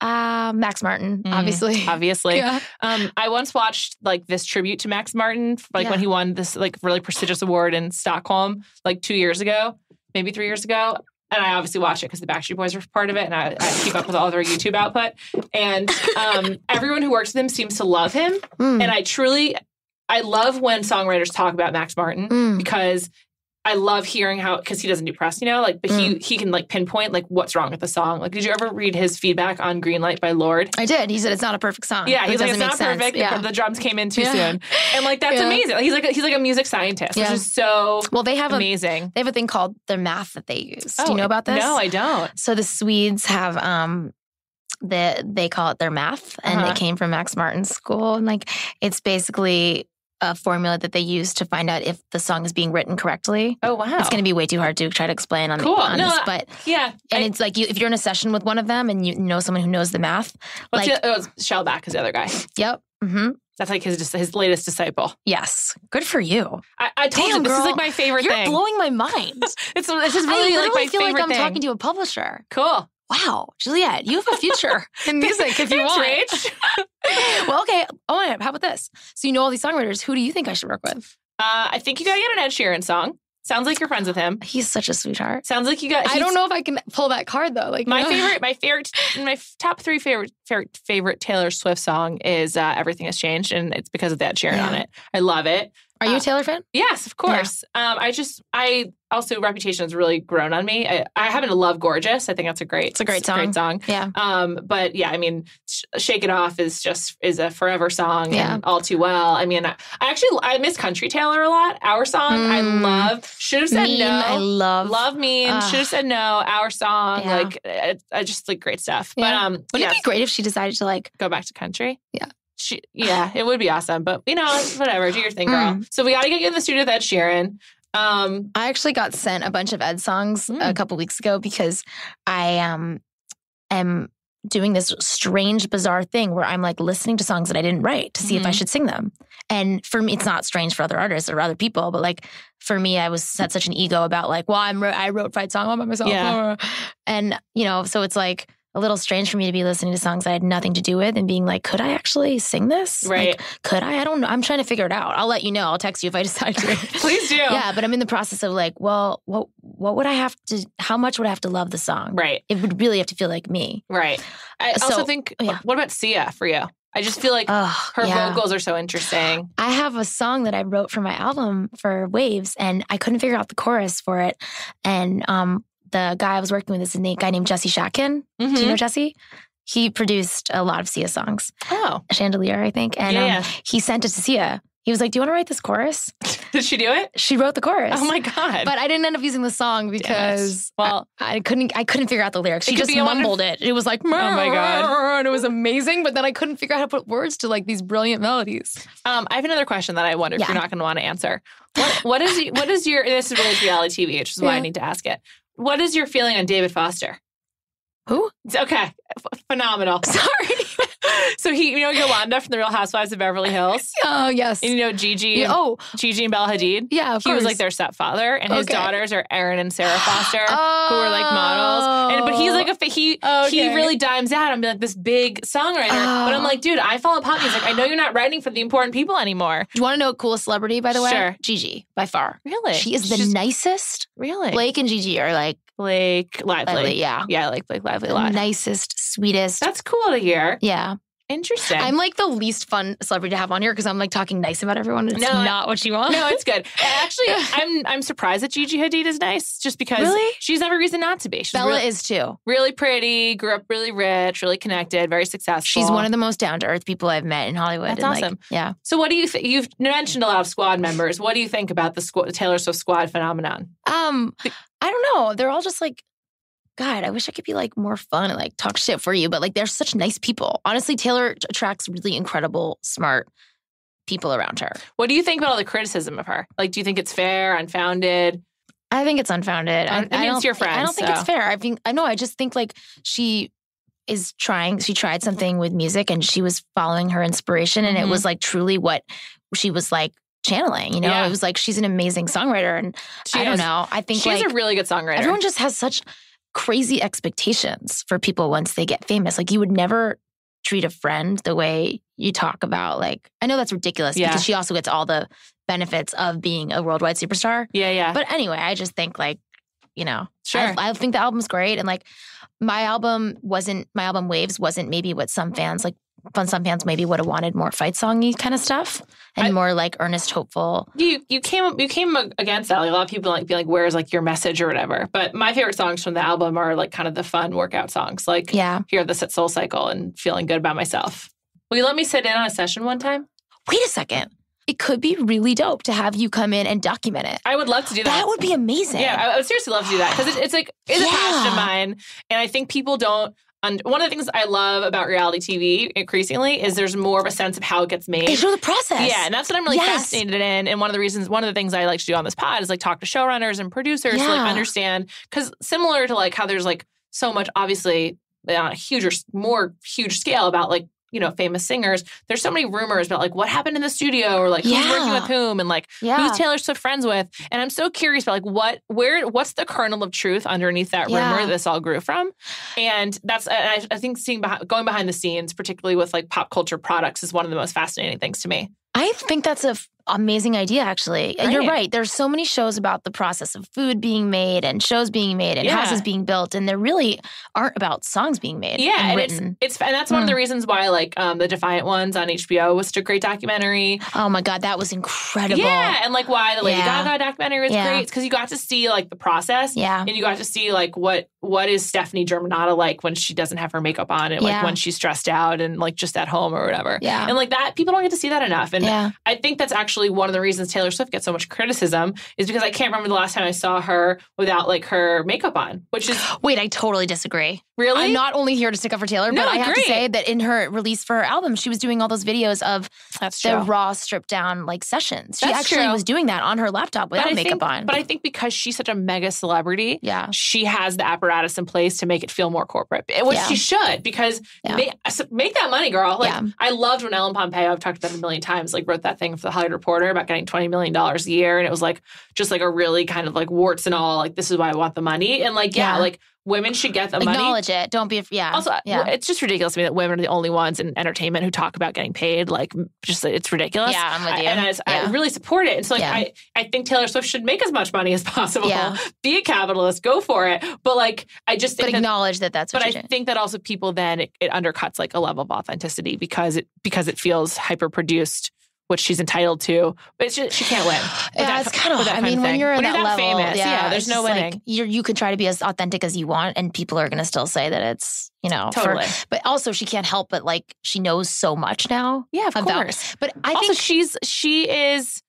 uh, Max Martin, Mm, obviously. Obviously, Yeah. Um, I once watched like this tribute to Max Martin, like when he won this like really prestigious award in Stockholm, like two years ago, maybe three years ago. And I obviously watched it because the Backstreet Boys were part of it, and I, I keep up with all their YouTube output. And um, everyone who works with him seems to love him, Mm, and I truly, I love when songwriters talk about Max Martin mm. because I love hearing how because he doesn't do press, you know, like but he he can like pinpoint like what's wrong with the song. Like, did you ever read his feedback on Greenlight by Lorde? I did. He said it's not a perfect song. Yeah, he's like, it's doesn't sense. perfect. The- Yeah. The, drums came in too Yeah. soon, and like that's Yeah. amazing. He's like a, he's like a music scientist, Yeah. which is so Well, they have a amazing. they have a thing called their math that they use. Do Oh, you know about this? No, I don't. So the Swedes have um the they call it their math and Uh-huh. they came from Max Martin's school and like it's basically a formula that they use to find out if the song is being written correctly. Oh wow, It's going to be way too hard to try to explain on, Cool. the, on No, this, but yeah. and I- it's like you if you're in a session with one of them and you know someone who knows the math. like- the, oh, Shellback is the other guy. Yep. hmm That's like his his latest disciple. Yes. Good for you. I, I told Damn, you this is like my favorite thing. You're thing. blowing my mind. it's this is I really literally like my feel favorite like I'm thing. talking to a publisher. cool. Wow, Juliet, you have a future in music if you want. Well, okay. Oh, how about this? So you know all these songwriters. Who do you think I should work with? Uh, I think you gotta get an Ed Sheeran song. Sounds like you're friends with him. He's such a sweetheart. Sounds like you got. I don't know if I can pull that card though. Like My know? favorite, my favorite, my top three favorite, favorite, favorite Taylor Swift song is uh, "Everything Has Changed," and it's because of that Sheeran Yeah. on it. I love it. Are you uh, a Taylor fan? Yes, of course. Um, I just, I also Reputation has really grown on me. I, I happen to love "Gorgeous." I think that's a great, It's a great Great song. Yeah. Um, but yeah, I mean, Sh- "Shake It Off" is just is a forever song, Yeah. and "All Too Well." I mean, I, I actually I miss Country Taylor a lot. Our song, I Mm. love. Should have said Mean, no. I love. Love mean. Ugh. Should have said no. Our song, Yeah. like it, I just like great stuff. But um, Wouldn't yes, it be great if she decided to like? go back to country. Yeah. She, yeah, it would be awesome. But you know, whatever. Do your thing, girl. Mm. So we got to get you in the studio with Ed Sheeran. Um, I actually got sent a bunch of Ed songs a Mm. couple weeks ago because I um am doing this strange, bizarre thing where I'm like listening to songs that I didn't write to see if I Mhm. should sing them. And for me, it's not strange for other artists or other people, but like for me, I was had such an ego about like, well, I'm I wrote fight song all by myself, Yeah. and you know, so it's like a little strange for me to be listening to songs I had nothing to do with and being like, could I actually sing this? Right. Like, could I? I don't know. I'm trying to figure it out. I'll let you know. I'll text you if I decide to. Please do. yeah, but I'm in the process of like, well, what what would I have to? How much would I have to love the song? Right. It would really have to feel like me. Right. I also So, think, yeah. what about Sia for you? I just feel like Oh, her yeah. vocals are so interesting. I have a song that I wrote for my album for Waves, and I couldn't figure out the chorus for it. And um, the guy I was working with is a guy named Jesse Shatkin. Do you Mhm. know Jesse? He produced a lot of Sia songs, Oh, Chandelier, I think. And Yeah, um, he sent it to Sia. He was like, "Do you want to write this chorus?" did she do it? She wrote the chorus. Oh my god! But I didn't end up using the song because well, I couldn't. I couldn't figure out the lyrics. She just mumbled it. It was like, Oh my God. and it was amazing. But then I couldn't figure out how to put words to like these brilliant melodies. um, I have another question that I wonder if Yeah. you're not going to want to answer. What what is what is your this is really reality TV, which is why I need to ask it. What is your feeling on David Foster? Who? Okay, F- phenomenal. Sorry. so he, you know, Yolanda from the Real Housewives of Beverly Hills, oh yes. and you know Gigi, Yeah, oh Gigi and Bella Hadid. yeah. Of He was like their stepfather, and his Okay. daughters are Erin and Sarah Foster, who are like oh. models. And but he's like a he Oh, he really dimes out and be like this big songwriter. But I'm Oh. like, dude, I follow pop music. I know you're not writing for the important people anymore. Do you want to know a coolest celebrity, by the way? Sure. Gigi, by far. Really? She is the She's- nicest. really Blake and Gigi are like Blake Lively. Lively, yeah. Yeah, I like Blake Lively a lot. nicest, sweetest. That's cool to hear. yeah. Interesting. I'm like the least fun celebrity to have on here because I'm like talking nice about everyone. It's No, I- not what you want. no, it's good. Actually, I'm I'm surprised that Gigi Hadid is nice, just because Really? she's every reason not to be. She's Bella really, is too. really pretty, grew up really rich, really connected, very successful. She's one of the most down to earth people I've met in Hollywood. That's and, like, awesome. yeah. So, what do you think? You've mentioned a lot of squad members. What do you think about the squ- Taylor Swift squad phenomenon? Um, I don't know. They're all just like, God, I wish I could be like more fun and like talk shit for you, but like they're such nice people. Honestly, Taylor attracts really incredible, smart people around her. What do you think about all the criticism of her? Like, do you think it's fair, unfounded? I think it's unfounded. I- I mean, it's don't, I don't think it's fair. I think I know. I just think like she is trying. She tried something with music, and she was following her inspiration, and Mhm. it was like truly what she was like channeling. You know, Yeah. it was like she's an amazing songwriter, and She I don't know. I think She's like a really good songwriter. everyone just has such crazy expectations for people once they get famous. Like you would never treat a friend the way you talk about like I know that's ridiculous Yeah. because she also gets all the benefits of being a worldwide superstar. yeah, yeah. But anyway, I just think like, you know, Sure. I, I think the album's great and like my album wasn't my album Waves wasn't maybe what some fans like fun some fans maybe would have wanted more fight songy kind of stuff and I- more like earnest hopeful. you you came you came against that. Like a lot of people like be like, "Where's like your message or whatever?" But my favorite songs from the album are like kind of the fun workout songs, like Yeah. "Hear This at Soul Cycle" and "Feeling Good About Myself." Will you let me sit in on a session one time? Wait a second. It could be really dope to have you come in and document it. I would love to do that. That would be amazing. Yeah, I would seriously love to do that because it's, it's like it's a passion of mine, and I think people don't. And one of the things I love about reality TV increasingly is there's more of a sense of how it gets They made. show the process. Yeah, and that's what I'm really Yes. fascinated in. And one of the reasons, one of the things I like to do on this pod is like talk to showrunners and producers to like understand because similar to like how there's like so much obviously on a huger, more huge scale about like you know famous singers. There's so many rumors about like what happened in the studio or like who's working with whom and like Yeah. who's Taylor Swift friends with? And I'm so curious about like what where what's the kernel of truth underneath that Yeah. rumor this all grew from? And that's and I, I think seeing behind, going behind the scenes, particularly with like pop culture products, is one of the most fascinating things to me. I think that's a amazing idea, actually. And You're Right. right. There's so many shows about the process of food being made and shows being made and Yeah. houses being built, and there really aren't about songs being made. Yeah, and and written. it's it's and that's one of the reasons why like um the Defiant Ones on HBO was such a great documentary. oh my god, that was incredible. Yeah, and like why the Lady Yeah. Gaga documentary was Yeah. great because you got to see like the process. Yeah. And you got to see like what what is Stefani Germanotta like when she doesn't have her makeup on and like when she's stressed out and like just at home or whatever. Yeah. And like that people don't get to see that enough. And Yeah. I think that's actually actually one of the reasons Taylor Swift gets so much criticism is because I can't remember the last time I saw her without like her makeup on, which is Wait, I totally disagree. really I'm not only here to stick up for Taylor, No, but I have to say that in her release for her album, she was doing all those videos of That's the raw, stripped down like sessions. She That's actually true. was doing that on her laptop without makeup think, on. But I think because she's such a mega celebrity, yeah, she has the apparatus in place to make it feel more corporate, eh, which Yeah. she should because Yeah. make, make that money, girl. Like Yeah. I loved when Ellen Pompeo, I've talked about a million times, like wrote that thing for the Hollywood Reporter about getting twenty million dollars a year, and it was like just like a really kind of like warts and all, like this is why I want the money, and like yeah, Yeah. like women should get the money. acknowledge it. Don't be. Yeah. Also, uh, yeah. it's just ridiculous to me that women are the only ones in entertainment who talk about getting paid. Like, just it's ridiculous. Yeah, I'm with I- you. and I, just- I really support it. And so, like, Yeah. I, I think Taylor Swift should make as much money as possible. Yeah. Be a capitalist, go for it. But like, I just but that, acknowledge that that's what but I doing. think that also people then it, it undercuts like a level of authenticity because it because it feels hyper produced. Which she's entitled to, but it's just, she can't win. Yeah, that- it's kind of. I mean, when you're in When that that level, famous, yeah, there's no like, winning. you're, you could try to be as authentic as you want, and people are going to still say that it's you know. for- Totally. but also, she can't help but like she knows so much now. yeah, of about- course. But I also, think she's she is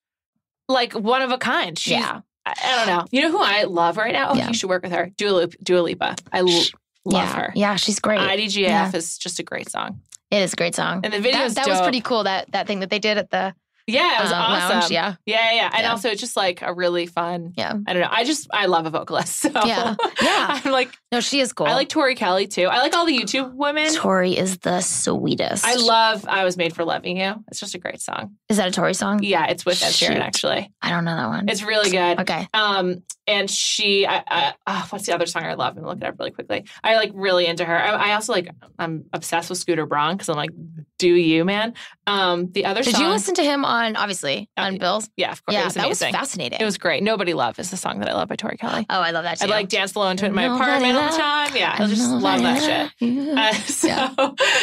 like one of a kind. She's, yeah, I, I don't know. You know who I love right now? Oh, Yeah. you should work with her. Dua, Dua Lipa. I l- love yeah, her. Yeah, she's great. IDGAF Yeah. is just a great song. It is a great song. And the video that, that was pretty cool. That that thing that they did at the Yeah, it was uh, awesome. lounge. Yeah, Yeah, yeah, yeah. And also, it's just like a really fun. yeah. I don't know. I just I love a vocalist. So Yeah. Yeah. I'm like No, she is cool. I like Tori Kelly too. I like all the YouTube women. Tori is the sweetest. I love I was made for loving you. It's just a great song. Is that a Tori song? Yeah, it's with Ed. Sheeran actually. I don't know that one. It's really good. okay. Um, and she, I, I, oh, what's the other song I love? I'm gonna look it up really quickly. I like really into her. I, I also like, I'm obsessed with Scooter Braun because I'm like, do you, man? Um, the other Did song, you listen to him on obviously Uh, on Bills? Yeah, of course. Yeah, it was that was fascinating. It was great. Nobody Love is the song that I love by Tori Kelly. oh, I love that too. I'd like dance alone to it in my apartment all the time. Yeah, I just love that shit. Uh, so,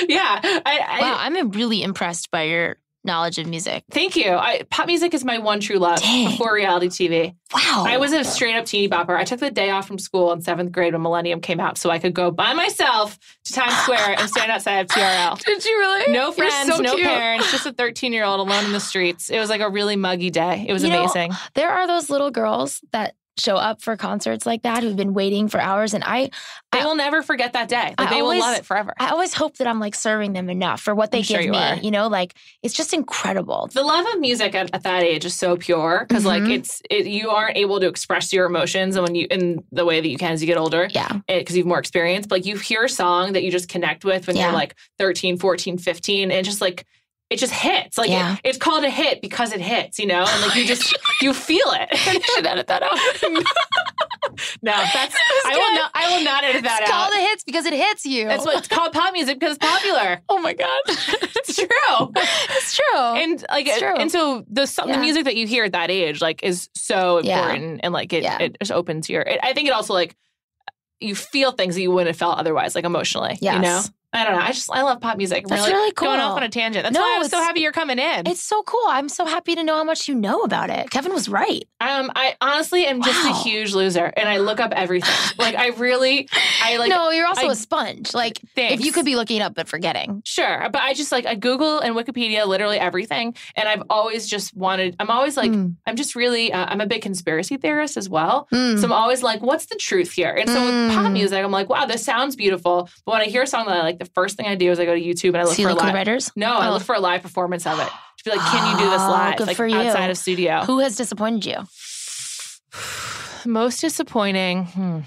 yeah, I, I, wow, I'm really impressed by your knowledge of music. thank you. I, pop music is my one true love Dang. before reality TV. Wow. I was a straight up teeny bopper. I took the day off from school in seventh grade when Millennium came out so I could go by myself to Times Square and stand outside of TRL. Did you really? No friends, no parents, just a 13 year old alone in the streets. It was like a really muggy day. It was You know, amazing. There are those little girls that show up for concerts like that who've been waiting for hours, and I, They I- will never forget that day. Like, I they always- will love it forever. I always hope that I'm like serving them enough for what they I'm sure give you me. are. You know, like it's just incredible. the love of music at, at that age is so pure because like Mhm. it's it, you aren't able to express your emotions and when you in the way that you can as you get older Yeah. because you have more experience but like you hear a song that you just connect with when Yeah. you're like 13 14 15 and just like it just hits like Yeah. it, it's called a hit because it hits you know and like you just you feel it I should edit that out no that's I will not I will not edit that It's out called the hits because it hits you. that's what it's called pop music because it's popular Oh my god, it's true it's true. and like It's uh, true. and so the so- the music that you hear at that age like is so Yeah. important and like it Yeah. it just opens your it, I think it also like you feel things that you wouldn't have felt otherwise like emotionally you know Yes. I don't know I just I love pop music That's really cool. going off on a tangent that's No, why I was so happy you're coming in it's so cool. I'm so happy to know how much you know about it. Kevin was right. um I honestly am just a huge loser and I look up everything like I really I like no, you're also I- a sponge. Like if you could be looking up but forgetting. Sure, but I just like I Google and Wikipedia literally everything, and I've always just wanted. I'm always like Mm. I'm just really. Uh, I'm a big conspiracy theorist as well, Mm. so I'm always like, what's the truth here? And so with pop Mm. music, I'm like, wow, this sounds beautiful. But when I hear a song that I like, the first thing I do is I go to YouTube and I look See, for a live. writers. No, I Oh. look for a live performance of it. To be like, can you do this Oh, live, good like for you. outside of studio? Who has disappointed you? Most disappointing. Hmm.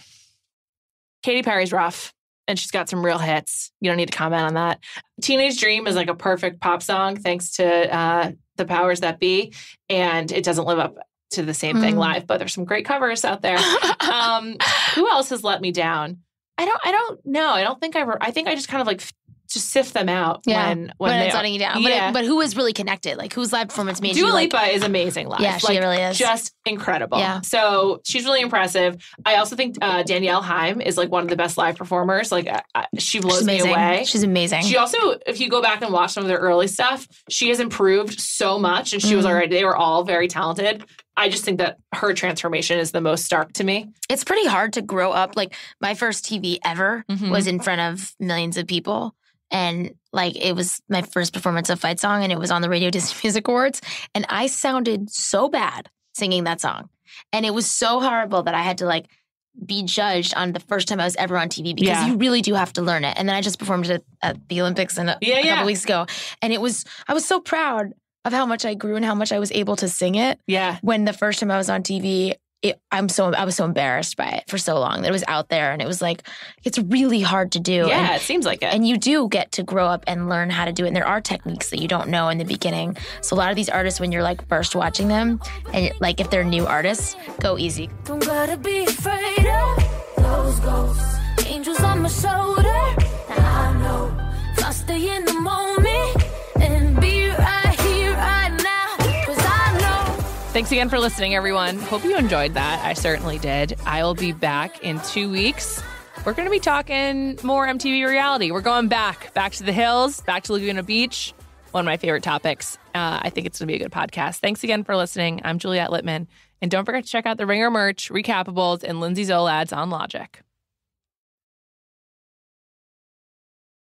Katy Perry's rough, and she's got some real hits. You don't need to comment on that. Teenage Dream is like a perfect pop song, thanks to uh, the powers that be, and it doesn't live up to the same thing Mm. live. But there's some great covers out there. um, who else has let me down? I don't. I don't know. I don't think I. Re- I think I just kind of like just sift them out Yeah. when when, when it's letting you down. But, Yeah. it, but who is really connected? Like whose live performance made Dua you like? Lipa is amazing live. Yeah, she like, really is. Just incredible. Yeah. So she's really impressive. I also think uh, Danielle Haim is like one of the best live performers. Like uh, she blows me away. She's amazing. She also, if you go back and watch some of their early stuff, she has improved so much, and she was Mhm. already. They were all very talented. I just think that her transformation is the most stark to me. it's pretty hard to grow up. Like my first TV ever Mhm. was in front of millions of people. And like it was my first performance of Fight Song, and it was on the Radio Disney Music Awards, and I sounded so bad singing that song, and it was so horrible that I had to like be judged on the first time I was ever on TV because Yeah. you really do have to learn it. And then I just performed it at, at the Olympics in a, Yeah, a yeah. couple weeks ago, and it was I was so proud of how much I grew and how much I was able to sing it Yeah. when the first time I was on TV, it, I'm so I was so embarrassed by it for so long that it was out there, and it was like it's really hard to do. Yeah, and, it seems like it. and you do get to grow up and learn how to do it. And there are techniques that you don't know in the beginning. So a lot of these artists, when you're like first watching them, and like if they're new artists, go easy. Don't gotta be afraid of those ghosts. Angels on my shoulder. I know if I stay in the moment Thanks again for listening, everyone. Hope you enjoyed that. I certainly did. I will be back in two weeks. We're going to be talking more MTV reality. We're going back, back to the hills, back to Laguna Beach. One of my favorite topics. Uh, I think it's going to be a good podcast. Thanks again for listening. I'm Juliet Litman. And don't forget to check out the Ringer merch, Recappables, and Lindsay Zoladz on Logic.